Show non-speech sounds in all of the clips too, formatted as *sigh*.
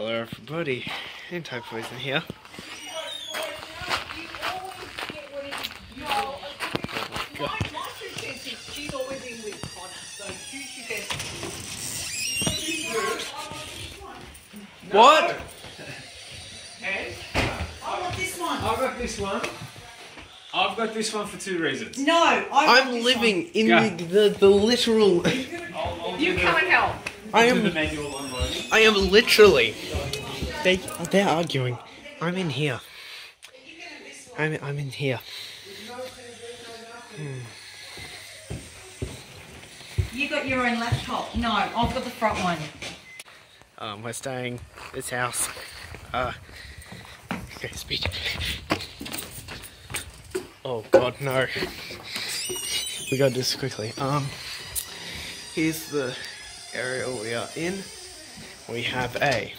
Hello everybody, Antipoison here. What? I want this one. I've got this one. I've got this one for two reasons. No, I want I'm this living in Yeah. the, the, the literal. I'll, I'll You do come and help. I do the am. Manual unloading. I am literally. They they're arguing. I'm in here. I'm I'm in here. one. You got your own laptop. No, I've got the front one. Um, we're staying this house. Uh, okay, speak. Oh God, no. We gotta do this quickly. Um, here's the area we are in. We have a.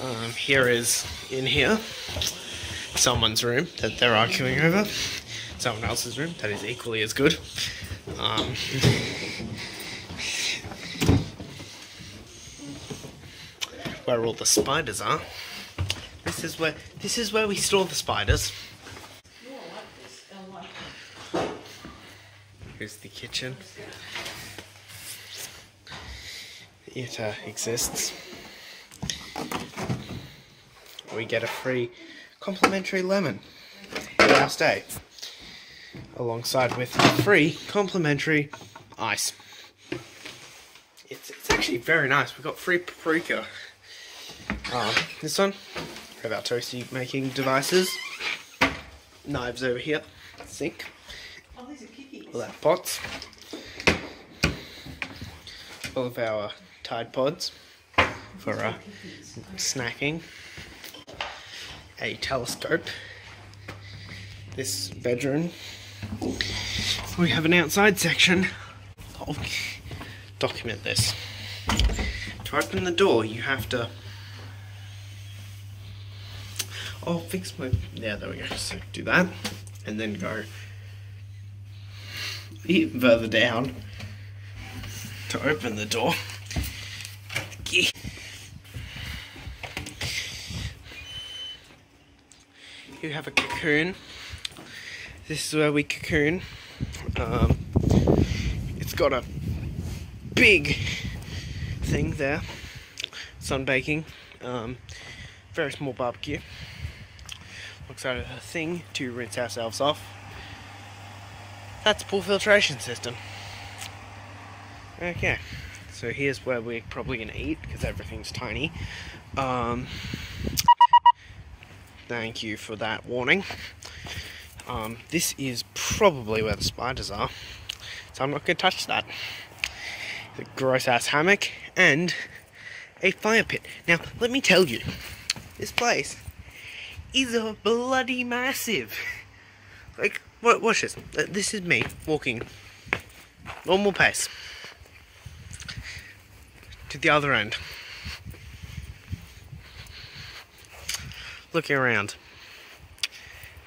Um, here is in here someone's room that they're arguing over. Someone else's room that is equally as good. Um, where all the spiders are. This is where this is where we store the spiders. Here's the kitchen. It uh, exists. We get a free complimentary lemon at our stay alongside with free complimentary ice. It's, it's actually very nice. We've got free paprika. Um, this one, we have our toasty making devices. Knives over here, sink, Oh, these are kickies. All our pots. All of our Tide Pods for uh, snacking. A telescope. This bedroom we have an outside section. I'll document this. To open the door, you have to. Oh, fix my. Yeah, there we go. So do that, and then go even further down to open the door. You have a cocoon. This is where we cocoon. Um, it's got a big thing there, sunbaking, um, very small barbecue. Looks like a thing to rinse ourselves off. That's pool filtration system. Okay, so here's where we're probably gonna eat because everything's tiny. Um, thank you for that warning. Um, this is probably where the spiders are, so I'm not going to touch that. The gross ass hammock and a fire pit. Now, let me tell you, this place is a bloody massive. Like? Watch this. Uh, This is me walking normal pace to the other end, looking around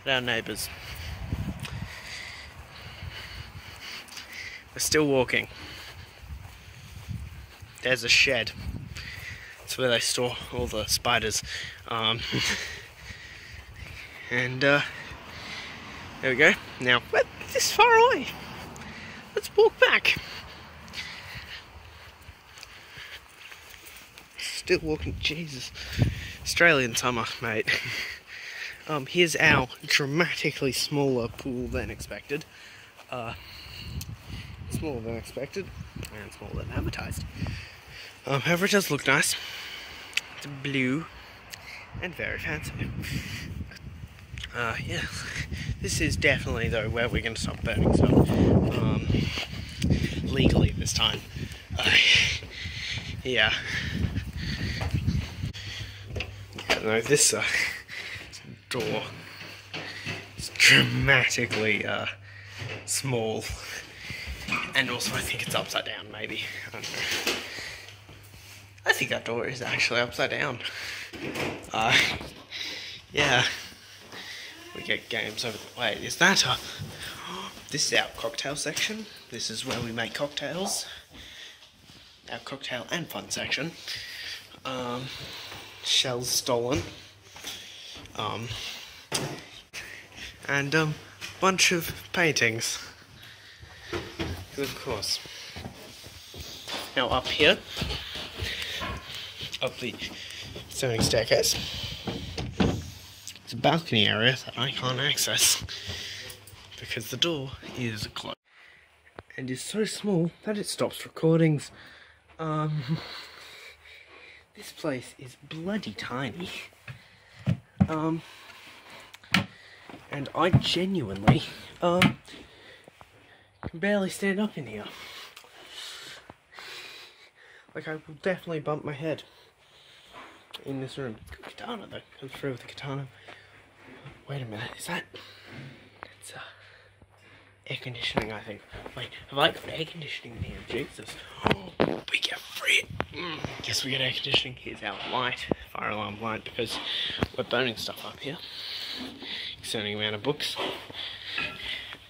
at our neighbours. We're still walking. There's a shed. It's where they store all the spiders. Um, *laughs* and uh, there we go. Now we're this far away. Let's walk back. Still walking. Jesus, Australian summer, mate. *laughs* Um, here's our dramatically smaller pool than expected. Uh, smaller than expected and smaller than advertised. Um, however, it does look nice. It's blue and very fancy. Uh, yeah, this is definitely though where we're going to stop burning stuff. Um, legally this time. Uh, yeah. No, this uh, door is dramatically uh, small. And also, I think it's upside down, maybe. I. I think that door is actually upside down. Uh, yeah. We get games over the. Wait, is that a. this is our cocktail section. This is where we make cocktails. Our cocktail and fun section. Um, shells stolen. Um, and um, bunch of paintings. Of course. Now up here, up the stone staircase, it's a balcony area that I can't access because the door is closed and is so small that it stops recordings. Um, *laughs* this place is bloody tiny. Um, and I genuinely um can barely stand up in here. Like I will definitely bump my head in this room. Katana though, comes through with the katana. Wait a minute, is that that's uh air conditioning I think. Wait, have I got air conditioning in here? Jesus. Oh, *gasps* we get free mm, guess we get air conditioning. Here's our light, fire alarm light because we're burning stuff up here. Extending amount of books.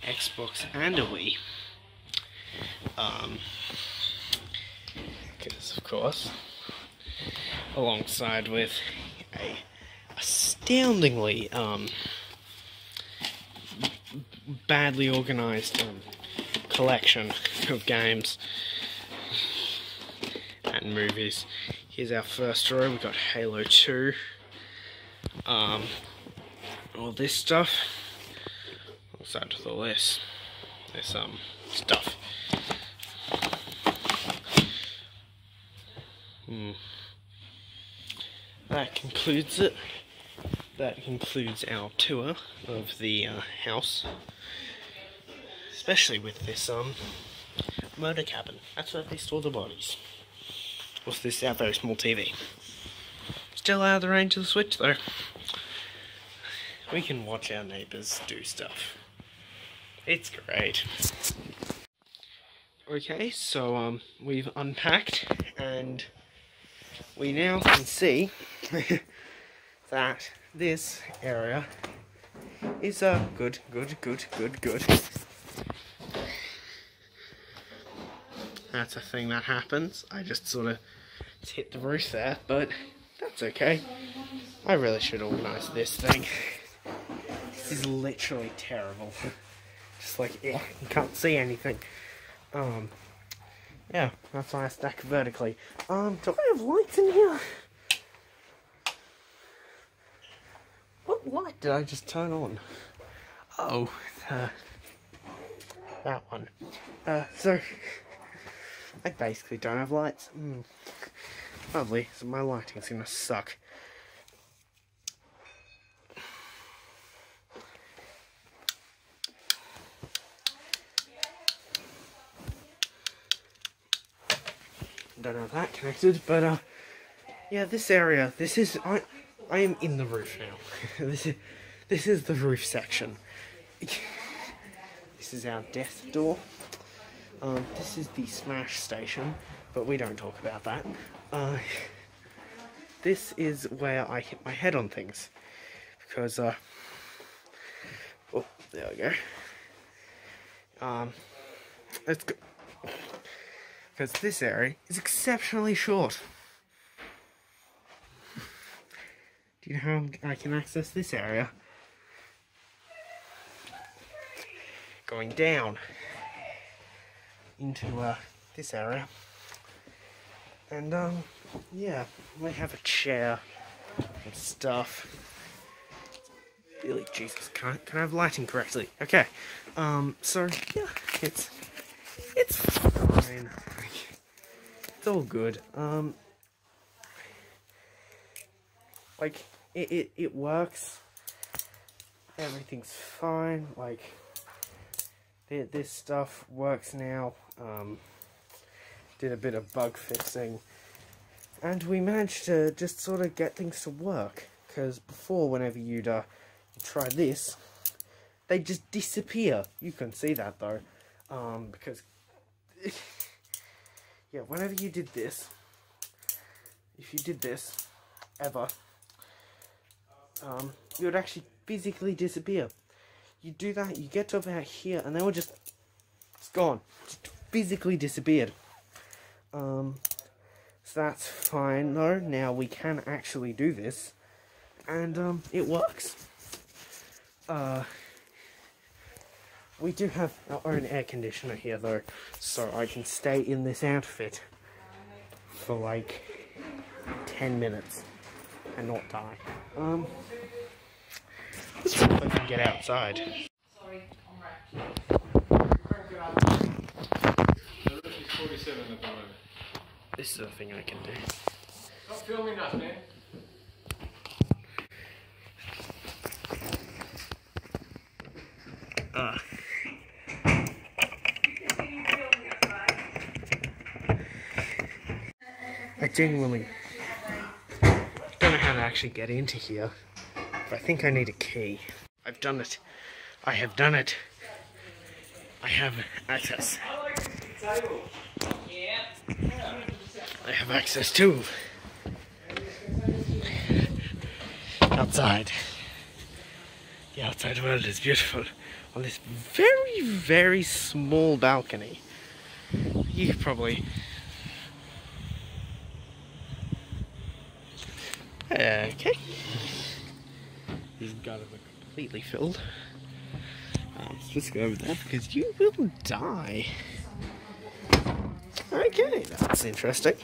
Xbox and a Wii. Um, because of course, alongside with a astoundingly um, badly organized um, collection of games and movies. Here's our first row. We've got Halo 2. Um, all this stuff. What's that with all this? This um stuff. Hmm. That concludes it. That concludes our tour of the uh, house. Especially with this um murder cabin. That's where they store the bodies. What's this our very small TV? Still out of the range of the switch though. We can watch our neighbours do stuff. It's great. Okay, so um, we've unpacked and we now can see *laughs* that this area is uh, good, good, good, good, good. That's a thing that happens. I just sort of hit the roof there, but that's okay. I really should organise this thing. This is literally terrible. *laughs* Just like, yeah, you can't see anything. Um, yeah, that's why I stack vertically. Um, do I have lights in here? What light did I just turn on? Oh, uh, that one. Uh, so, I basically don't have lights. Mm. Lovely, so my lighting's gonna suck. don't have that connected, but uh, yeah, this area, this is, I, I am in the roof now. *laughs* this is, this is the roof section. *laughs* this is our death door. Um, this is the smash station, but we don't talk about that. Uh, *laughs* this is where I hit my head on things, because, uh, oh, there we go. Um, let's go because this area is exceptionally short. Do you know how I can access this area? Going down into uh, this area. And um, yeah, we have a chair and stuff. Really, Jesus, can I, can I have lighting correctly? Okay, um, so yeah, it's it's fine. It's all good. Um, like it, it, it works. Everything's fine. Like this stuff works now. Um, did a bit of bug fixing, and we managed to just sort of get things to work. Because before, whenever you'd uh, try this, they just disappear. You can see that though, um, because *laughs* yeah, whenever you did this, if you did this ever, um, you would actually physically disappear. you do that, you get to about here, and then we're just it's gone, just physically disappeared. Um, so that's fine though. Now we can actually do this, and um, it works. Uh, we do have our own air conditioner here though, so I can stay in this outfit for like 10 minutes and not die. Um, let's see if I can get outside. Sorry, I'm wrapped. The roof is the. This is a thing I can do. Stop filming us, man. Uh, I genuinely don't know how to actually get into here, but I think I need a key. I've done it. I have done it. I have access. I have access to outside. The outside world is beautiful on this very, very small balcony. You probably. Okay. These gardens are completely filled. Um, let's go over there because you will die. Okay, that's interesting.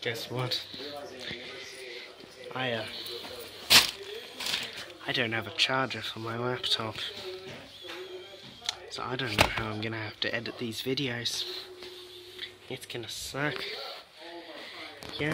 Guess what? I uh, I don't have a charger for my laptop. So I don't know how I'm gonna have to edit these videos. It's gonna suck. Yay.